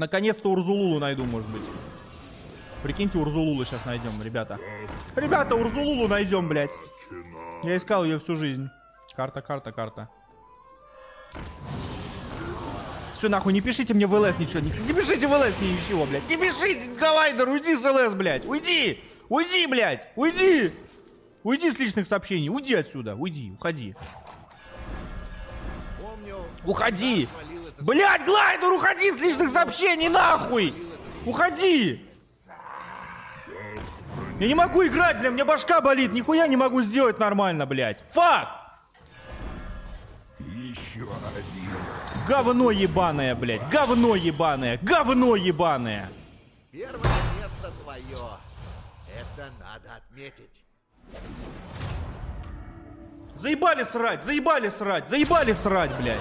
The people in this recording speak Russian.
Наконец-то Урзулулу найду, может быть. Прикиньте, Урзулулу сейчас найдем, ребята. Ребята, Урзулулу найдем, блядь. Я искал ее всю жизнь. Карта, карта, карта. Все, нахуй, не пишите мне в ЛС ничего. Не, не пишите в ЛС ничего, блядь. Не пишите, Галайдер, уйди с ЛС, блядь. Уйди! Уйди, блядь! Уйди! Уйди с личных сообщений. Уйди отсюда. Уйди, уходи. Уходи! Блядь, Глайдер, уходи с личных сообщений, нахуй! Уходи! Я не могу играть, бля, мне башка болит, нихуя не могу сделать нормально, блядь. Фак! Еще один. Говно ебаное, блядь, говно ебаное, говно ебаное. Первое место твое. Это надо отметить. Заебали срать, заебали срать, заебали срать, блядь.